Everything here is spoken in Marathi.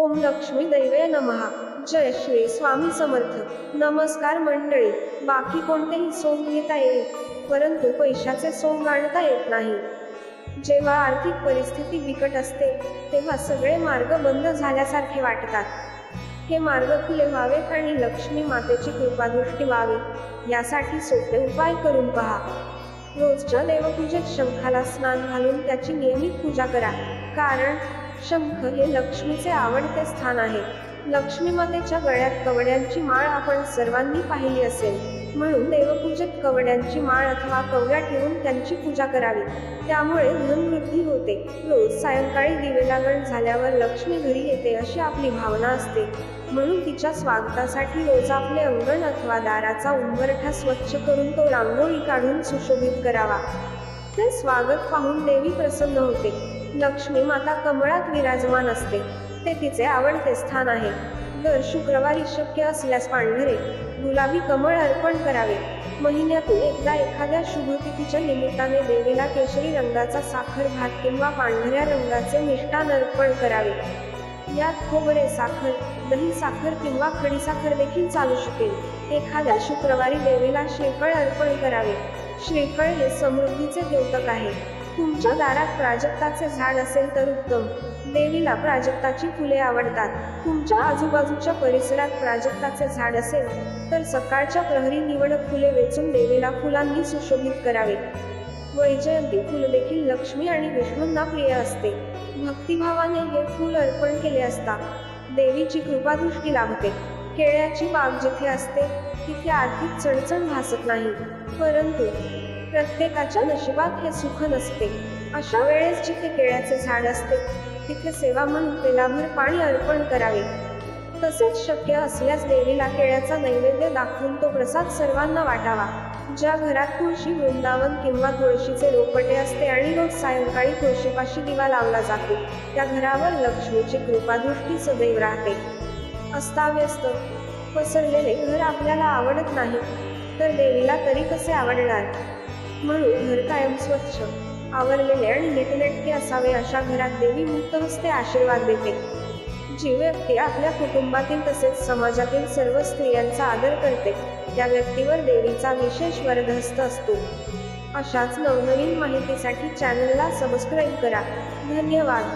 ओम लक्ष्मी दैवे नमहा. जय श्री स्वामी समर्थ. नमस्कार मंडळी. बाकी कोणतेही सोंग घेता येईल परंतु पैशाचे सोंग आणता येत नाही. जेव्हा आर्थिक परिस्थिती बिकट असते तेव्हा सगळे मार्ग बंद झाल्यासारखे वाटतात. हे मार्ग खुले व्हावेत आणि लक्ष्मी मातेची कृपादृष्टी व्हावी. यासाठी सोपे उपाय करून पहा. रोजच्या देवपूजेत शंखाला स्नान घालून त्याची नियमित पूजा करा. कारण शंख हे लक्ष्मीचे आवडते स्थान आहे. लक्ष्मीमातेच्या गळ्यात कवड्यांची माळ आपण सर्वांनी पाहिली असेल. म्हणून देवपूजेत कवड्यांची माळ अथवा कवड्या ठेवून त्यांची पूजा करावी. त्यामुळे धनवृद्धी होते. रोज सायंकाळी दिवेलागण झाल्यावर लक्ष्मी घरी येते अशी आपली भावना असते. म्हणून तिच्या स्वागतासाठी रोज आपले अंगण अथवा दाराचा उंबरठा स्वच्छ करून तो रांगोळी काढून सुशोभित करावा. ते स्वागत पाहून देवी प्रसन्न होते. लक्ष्मी माता कमळात विराजमान असते. ते तिचे आवडते स्थान आहे. दर शुक्रवारी शक्य असल्यास पांढरे गुलाबी कमळ अर्पण करावे. महिन्यातून एकदा एखाद्या शुभतिथीच्या निमित्ताने देवीला केशरी रंगाचा साखर भात किंवा पांढऱ्या रंगाचे मिष्टान अर्पण करावे. यात खोबरे साखर दही साखर किंवा खडीसाखर देखील चालू शकेल. एखाद्या शुक्रवारी देवीला श्रीफळ अर्पण करावे. श्रीफळ हे समृद्धीचे द्योतक आहे. तुमच्या दारात प्राजक्ताचे झाड असेल तर उत्तम. देवीला प्राजक्ताची फुले आवडतात. तुमच्या आजूबाजूच्या परिसरात प्राजक्ताचे झाड असेल तर सकाळच्या प्रहरी निवडक फुले वेचून देवीला फुलांनी सुशोभित करावे. वैजयंती फुल देखील लक्ष्मी आणि विष्णूंना प्रिय असते. भक्तिभावाने हे फूल अर्पण केले असता देवीची कृपादृष्टी लाभते केळ्याची बाग जिथे असते तिथे आर्थिक चणचण भासत नाही. परंतु प्रत्येकाच्या नशिबात हे सुख नसते अशा वेळेस जिथे केळ्याचे झाड असते तिथे सेवा म्हणून पेलाभर पाणी अर्पण करावे. तसेच शक्य असल्यास देवीला केळ्याचा नैवेद्य दाखवून तो प्रसाद सर्वांना वाटावा. ज्या घरात तुळशी वृंदावन किंवा तुळशीचे रोपटे असते आणि रोज सायंकाळी तुळशीपाशी दिवा लावला जातो त्या घरावर लक्ष्मीची कृपादृष्टी सदैव राहते. अस्ताव्यस्त पसरलेले घर आपल्याला आवडत नाही. तर देवीला तरी कसे आवडणार? म्हणून घर कायम स्वच्छ आवरलेले आणि नीटनेटके असावे अशा घरात देवी मुक्त हस्ते आशीर्वाद देते. जी व्यक्ती आपल्या कुटुंबातील तसेच समाजातील सर्व स्त्रियांचा आदर करते त्या व्यक्तीवर देवीचा विशेष वरदहस्त असतो. अशाच नवनवीन माहितीसाठी चॅनलला सबस्क्राईब करा. धन्यवाद.